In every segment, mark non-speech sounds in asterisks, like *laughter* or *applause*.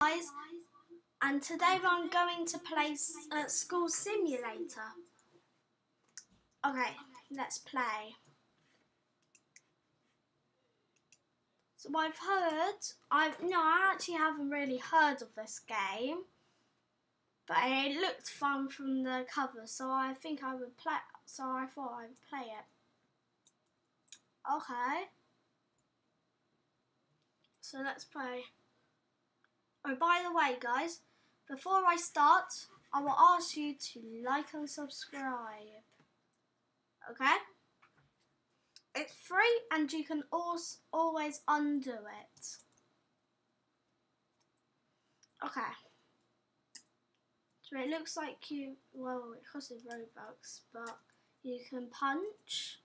guys, and today I'm going to play uh, School Simulator. Okay, let's play. So I've heard, I've no, I actually haven't really heard of this game, but it looked fun from the cover, so I think I would play. So I thought I would play it. Okay. So let's play. Oh, by the way, guys, before I start, I will ask you to like and subscribe. Okay? It's free and you can also always undo it. Okay. So it looks like you, well, it costs Robux, but you can punch.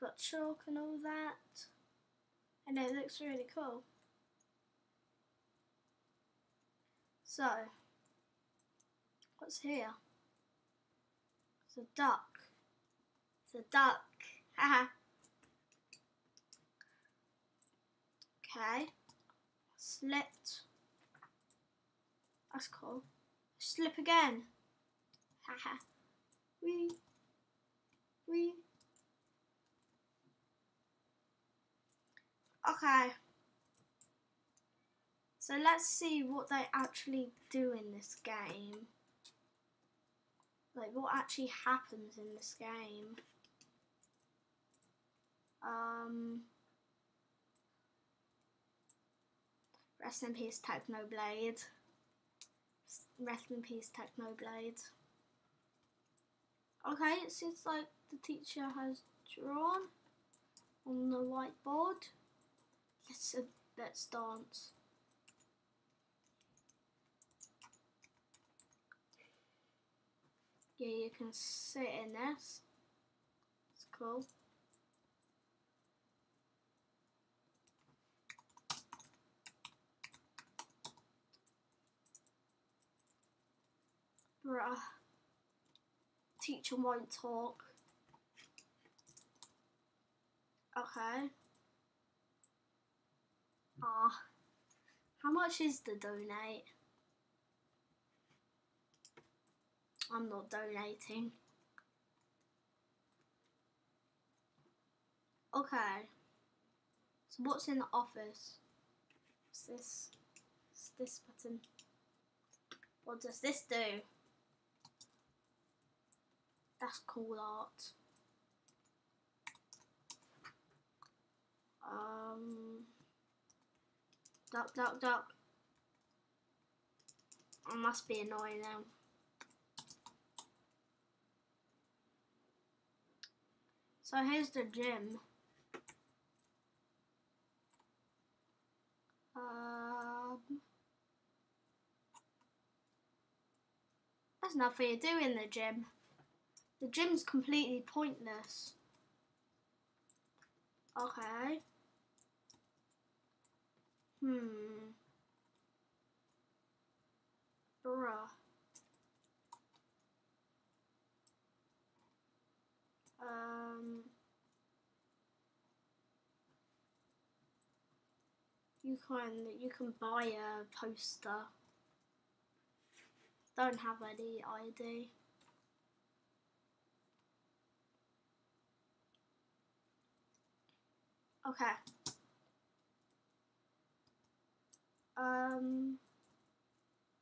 Got chalk and all that. And it looks really cool. So, what's here? It's a duck. It's a duck. *laughs* Haha. okay. Slipped. That's cool. Slip again. Haha. Wee. Wee. Okay. So let's see what they actually do in this game. Like what actually happens in this game. Um, rest in peace Technoblade. Rest in peace Technoblade. Okay, it seems like the teacher has drawn on the whiteboard. Let's uh, let's dance. Yeah, you can sit in this. It's cool. Bruh. Teacher won't talk. Okay. Ah. How much is the donate? I'm not donating. Okay. So what's in the office? What's this? What's this button? What does this do? That's cool art. Um, duck, duck, duck. I must be annoying now. So here's the gym. Um, there's nothing to do in the gym. The gym's completely pointless. Okay. Hmm. Bruh. Um, you can you can buy a poster. Don't have any ID. Okay. Um,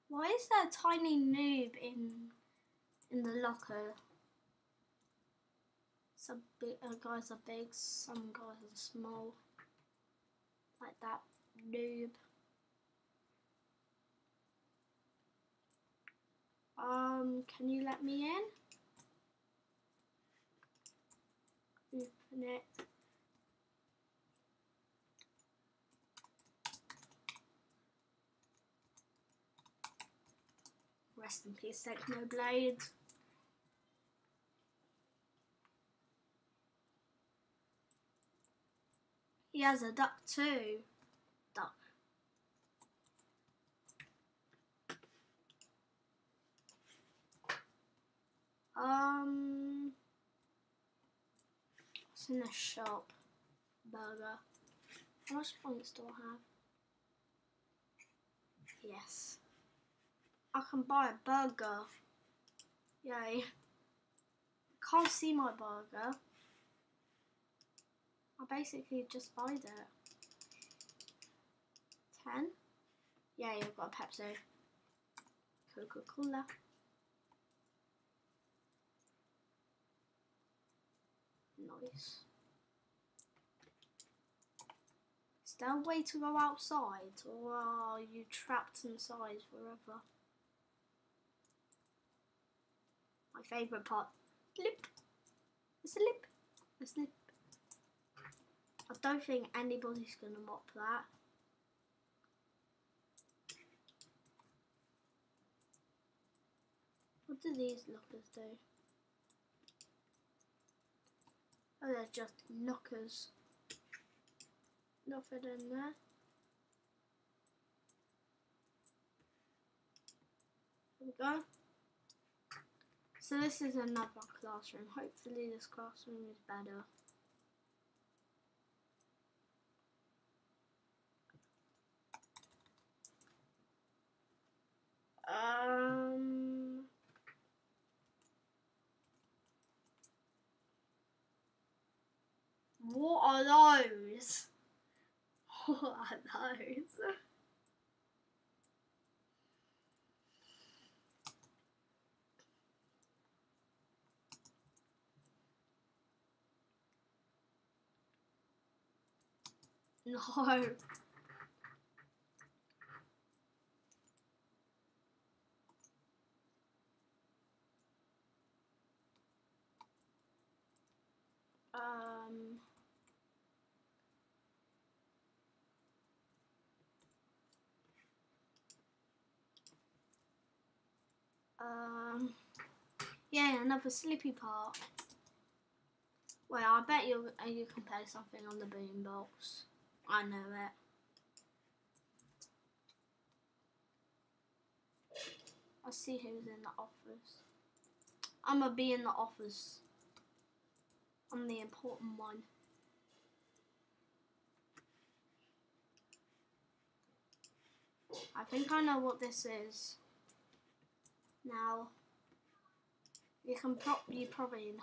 why is there a tiny noob in in the locker? Some big uh, guys are big, some guys are small. Like that noob. Um, can you let me in? Open it. Rest in peace, Technoblade. He has a duck too. Duck. Um, it's in the shop? Burger. How much points do I have? Yes. I can buy a burger. Yay. Can't see my burger. I basically just buy it. 10. Yeah, you've got a Pepsi. Coca-Cola. Nice. Is there a way to go outside or are you trapped inside forever? My favourite part. Lip. A slip. A slip. I don't think anybody's going to mop that. What do these lookers do? Oh, they're just knockers. Nothing in there. There we go. So this is another classroom. Hopefully this classroom is better. Um, what are those? *laughs* What are those? No. Um, yeah, another Slippy part. Well, I bet you you can play something on the boombox. I know it. I see who's in the office. I'm gonna be in the office. I'm the important one. I think I know what this is. Now, you can pro you probably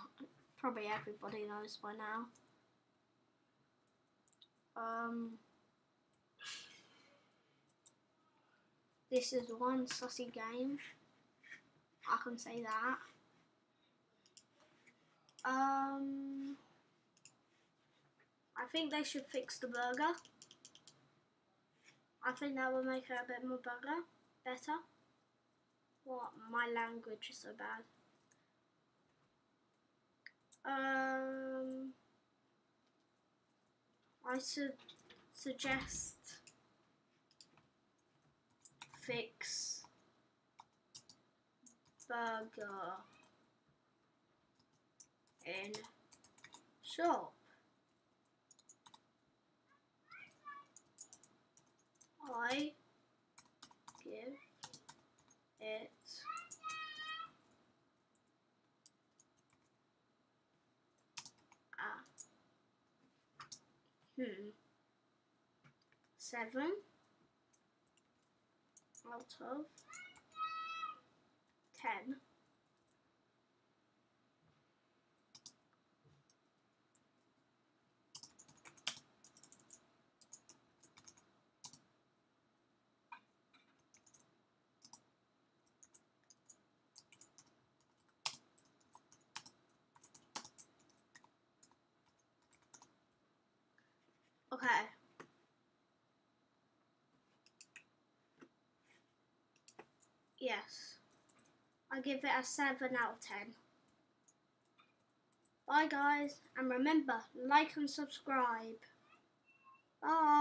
probably everybody knows by now. Um, this is one sussy game. I can say that. Um, I think they should fix the burger. I think that will make it a bit more burger, better. My language is so bad. Um, I should suggest fix burger in shop. I give it a hmm seven out of ten. Okay. Yes. I give it a 7 out of 10. Bye guys, and remember, like and subscribe. Bye.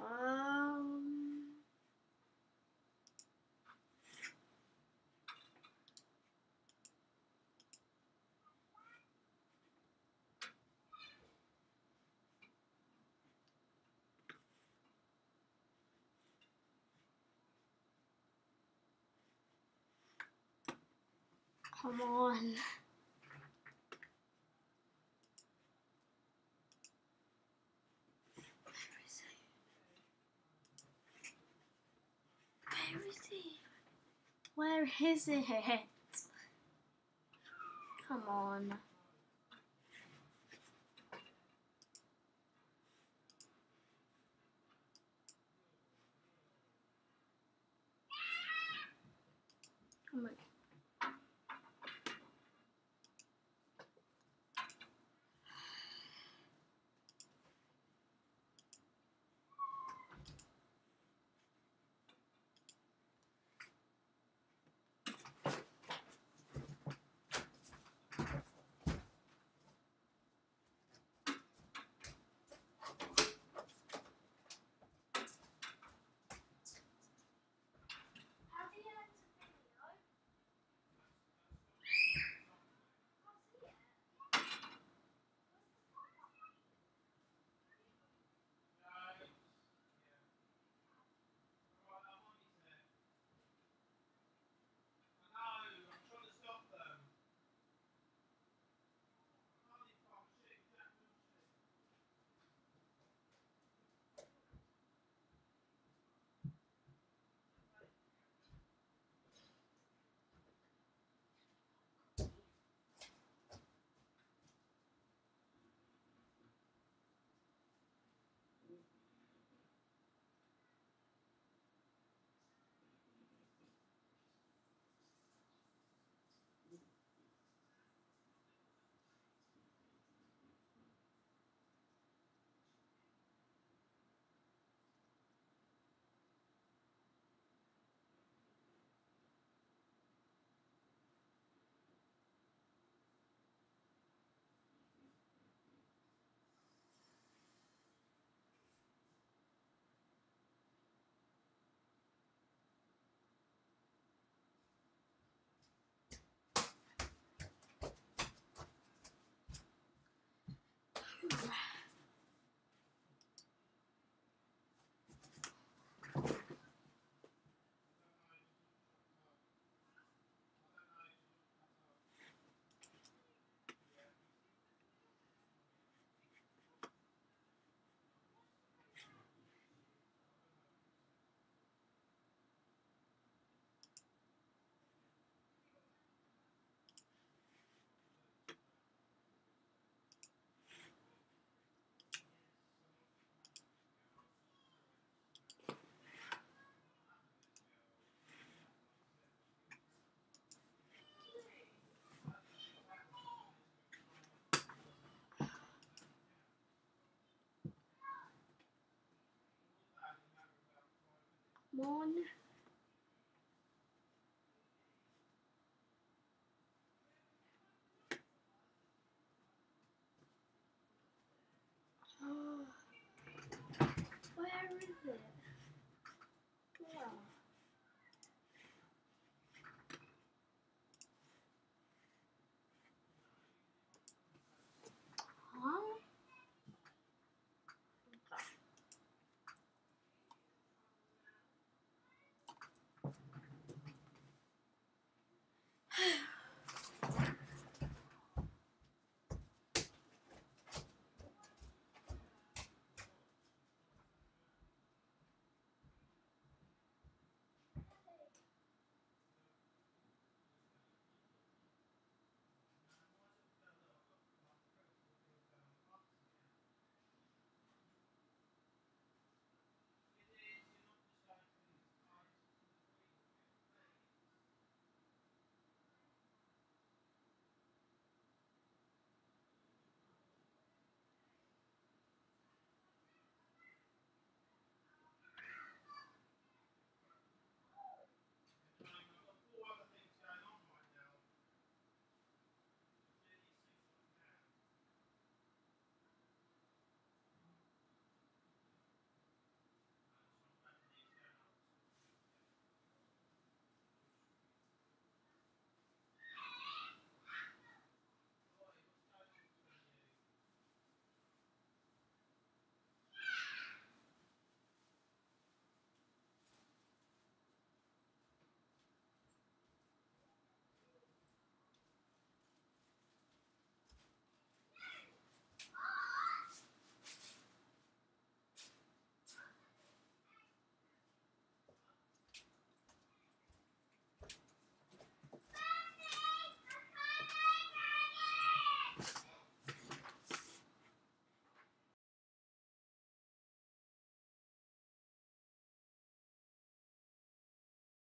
Um. Come on. Where is it? Where is he? Where is it? Come on. Oh my Mon. Oh. Ah. Where is it?